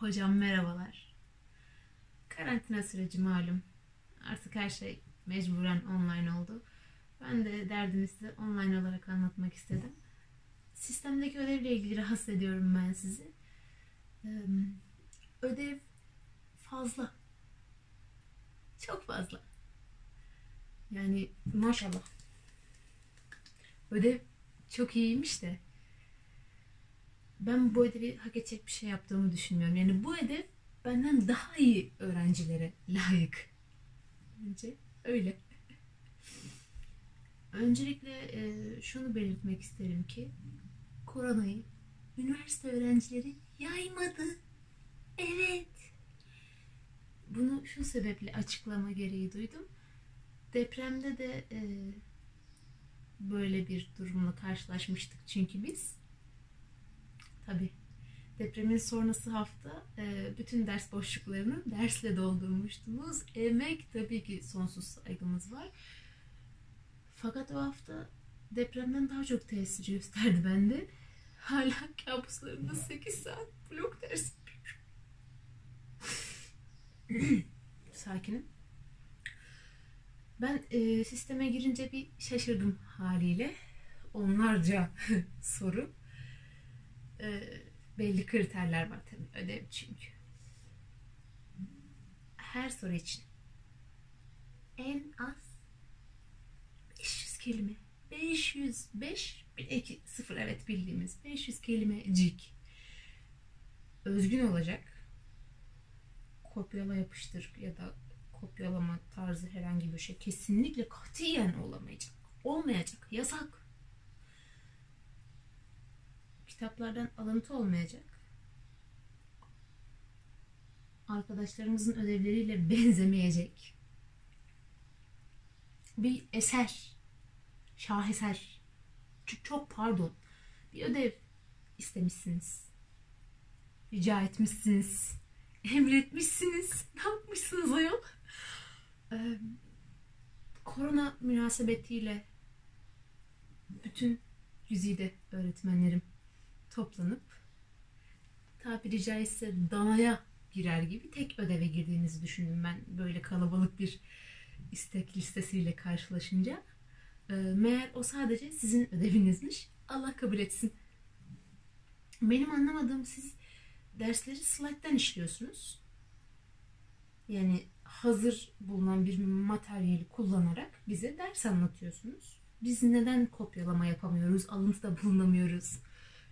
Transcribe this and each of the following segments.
Hocam merhabalar. Karantina süreci malum. Artık her şey mecburen online oldu. Ben de derdimi size online olarak anlatmak istedim. Sistemdeki ödevle ilgili rahatsız ediyorum ben sizi. Ödev fazla. Çok fazla. Yani maşallah. Ödev çok iyiymiş de ben bu ödevi hak edecek bir şey yaptığımı düşünmüyorum. Yani bu ödev benden daha iyi öğrencilere layık. Bence öyle. Öncelikle e, şunu belirtmek isterim ki koronayı üniversite öğrencileri yaymadı. Evet. Bunu şu sebeple açıklama gereği duydum. Depremde de e, böyle bir durumla karşılaşmıştık çünkü biz. Tabii depremin sonrası hafta e, bütün ders boşluklarını dersle doldurmuştunuz. Emek tabii ki sonsuz saygımız var. Fakat o hafta depremden daha çok tesir gösterdi bende. Hala kabuslarımda 8 saat blok ders Sakinim. Ben e, sisteme girince bir şaşırdım haliyle. Onlarca soru. E, belli kriterler var tabii ödev çünkü. Her soru için en az 500 kelime. 500, 5, 2, 0 evet bildiğimiz 500 kelimecik. Özgün olacak. Kopyala yapıştır ya da kopyalama tarzı herhangi bir şey kesinlikle katiyen olamayacak. Olmayacak. Yasak. Kitaplardan alıntı olmayacak. Arkadaşlarımızın ödevleriyle benzemeyecek. Bir eser. Şaheser. Çok, çok pardon. Bir ödev istemişsiniz. Rica etmişsiniz. Emretmişsiniz. Ne yapmışsınız ayol? Ee, korona münasebetiyle bütün güzide öğretmenlerim toplanıp tabiri caizse danaya girer gibi tek ödeve girdiğinizi düşündüm ben böyle kalabalık bir istek listesiyle karşılaşınca. Ee, meğer o sadece sizin ödevinizmiş. Allah kabul etsin. Benim anlamadığım siz dersleri slide'den işliyorsunuz. Yani hazır bulunan bir materyali kullanarak bize ders anlatıyorsunuz. Biz neden kopyalama yapamıyoruz, alıntıda bulunamıyoruz?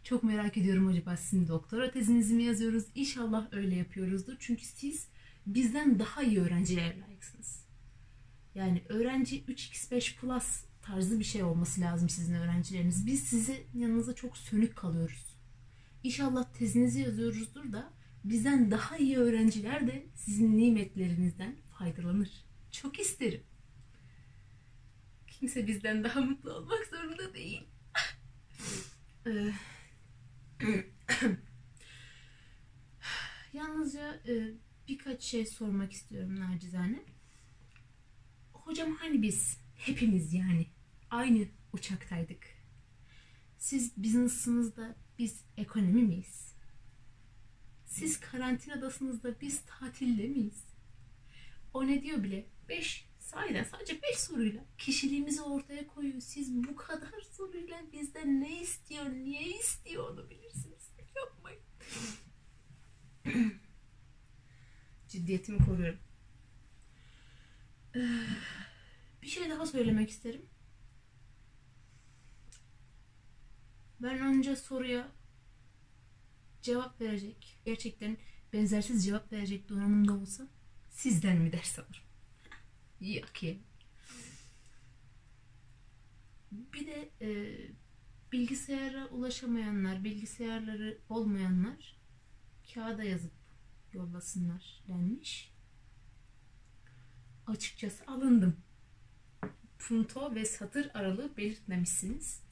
Çok merak ediyorum acaba sizin doktora tezinizi mi yazıyoruz? İnşallah öyle yapıyoruzdur. Çünkü siz bizden daha iyi öğrenciler layıksınız. Yani öğrenci 3x5 plus tarzı bir şey olması lazım sizin öğrencileriniz. Biz sizi yanınıza çok sönük kalıyoruz. İnşallah tezinizi yazıyoruzdur da bizden daha iyi öğrenciler de sizin nimetlerinizden faydalanır. Çok isterim. Kimse bizden daha mutlu olmak zorunda değil. Ee, Yalnızca e, birkaç şey sormak istiyorum nacizane. Hocam hani biz hepimiz yani aynı uçaktaydık. Siz business'ınızda biz ekonomi miyiz? Siz karantinadasınız da biz tatilde miyiz? O ne diyor bile? 5 sahiden sadece 5 soruyla kişiliğimizi ortaya koyuyor. Siz bu kadar soruyla bizden ne istiyor, niye istiyor onu bilirsiniz. Yapmayın. Ciddiyetimi koruyorum. Bir şey daha söylemek isterim. Ben önce soruya cevap verecek, gerçekten benzersiz cevap verecek donanımda olsa sizden mi ders alırım? Yok ya. Bir de e, bilgisayara ulaşamayanlar, bilgisayarları olmayanlar kağıda yazıp yollasınlar denmiş. Açıkçası alındım. Punto ve satır aralığı belirtmemişsiniz.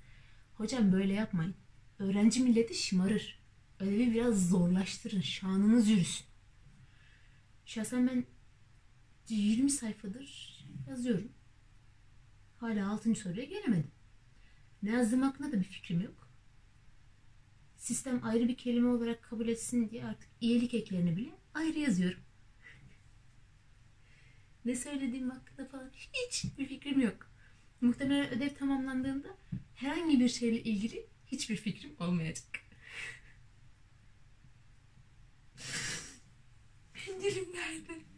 Hocam böyle yapmayın. Öğrenci milleti şımarır. Ödevi biraz zorlaştırın. Şanınız yürüsün. Şahsen ben 20 sayfadır yazıyorum. Hala 6. soruya gelemedim. Ne yazdığım hakkında da bir fikrim yok. sistem ayrı bir kelime olarak kabul etsin diye artık iyilik eklerini bile ayrı yazıyorum. Ne söylediğim hakkında falan hiç bir fikrim yok. Muhtemelen ödev tamamlandığında herhangi bir şeyle ilgili hiçbir fikrim olmayacak. Mendilim nerede?